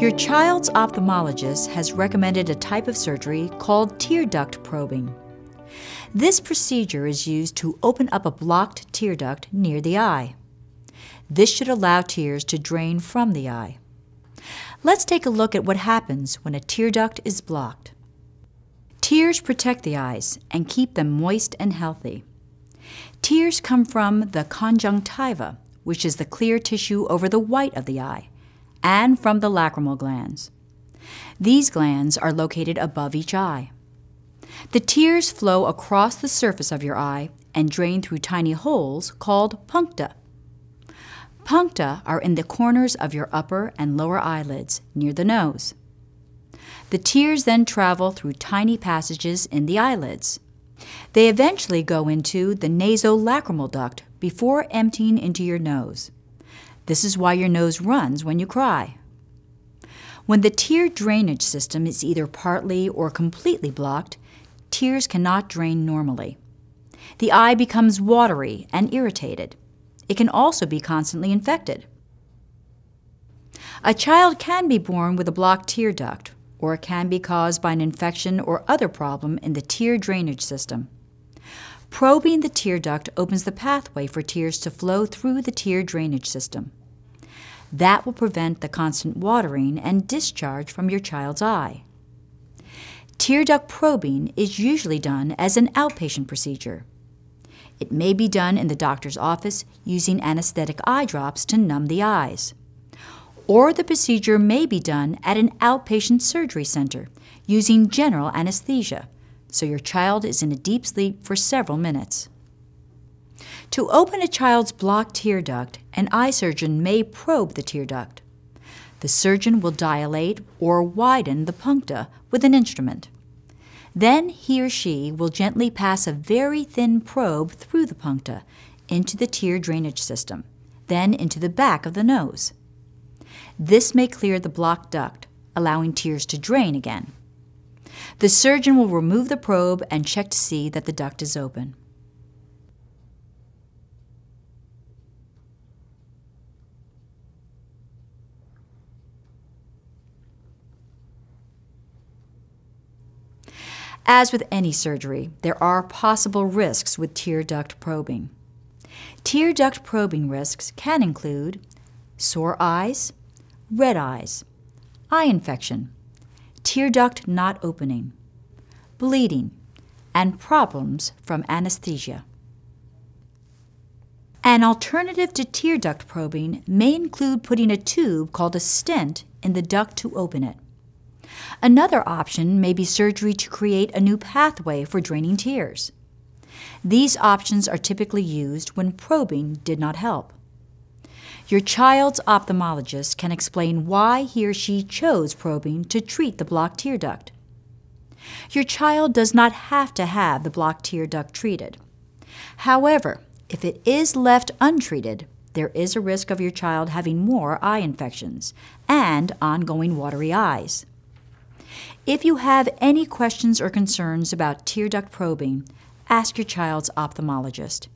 Your child's ophthalmologist has recommended a type of surgery called tear duct probing. This procedure is used to open up a blocked tear duct near the eye. This should allow tears to drain from the eye. Let's take a look at what happens when a tear duct is blocked. Tears protect the eyes and keep them moist and healthy. Tears come from the conjunctiva, which is the clear tissue over the white of the eye and from the lacrimal glands. These glands are located above each eye. The tears flow across the surface of your eye and drain through tiny holes called puncta. Puncta are in the corners of your upper and lower eyelids near the nose. The tears then travel through tiny passages in the eyelids. They eventually go into the nasolacrimal duct before emptying into your nose. This is why your nose runs when you cry. When the tear drainage system is either partly or completely blocked, tears cannot drain normally. The eye becomes watery and irritated. It can also be constantly infected. A child can be born with a blocked tear duct, or it can be caused by an infection or other problem in the tear drainage system. Probing the tear duct opens the pathway for tears to flow through the tear drainage system. That will prevent the constant watering and discharge from your child's eye. Tear duct probing is usually done as an outpatient procedure. It may be done in the doctor's office using anesthetic eye drops to numb the eyes. Or the procedure may be done at an outpatient surgery center using general anesthesia, so your child is in a deep sleep for several minutes. To open a child's blocked tear duct, an eye surgeon may probe the tear duct. The surgeon will dilate or widen the puncta with an instrument. Then he or she will gently pass a very thin probe through the puncta into the tear drainage system, then into the back of the nose. This may clear the blocked duct, allowing tears to drain again. The surgeon will remove the probe and check to see that the duct is open. As with any surgery, there are possible risks with tear duct probing. Tear duct probing risks can include sore eyes, red eyes, eye infection, tear duct not opening, bleeding, and problems from anesthesia. An alternative to tear duct probing may include putting a tube called a stent in the duct to open it. Another option may be surgery to create a new pathway for draining tears. These options are typically used when probing did not help. Your child's ophthalmologist can explain why he or she chose probing to treat the blocked tear duct. Your child does not have to have the blocked tear duct treated. However, if it is left untreated, there is a risk of your child having more eye infections and ongoing watery eyes. If you have any questions or concerns about tear duct probing, ask your child's ophthalmologist.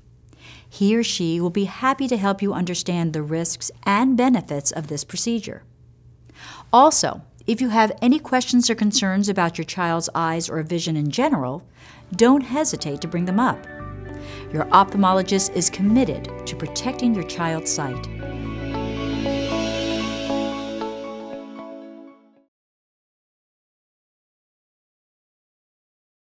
He or she will be happy to help you understand the risks and benefits of this procedure. Also, if you have any questions or concerns about your child's eyes or vision in general, don't hesitate to bring them up. Your ophthalmologist is committed to protecting your child's sight.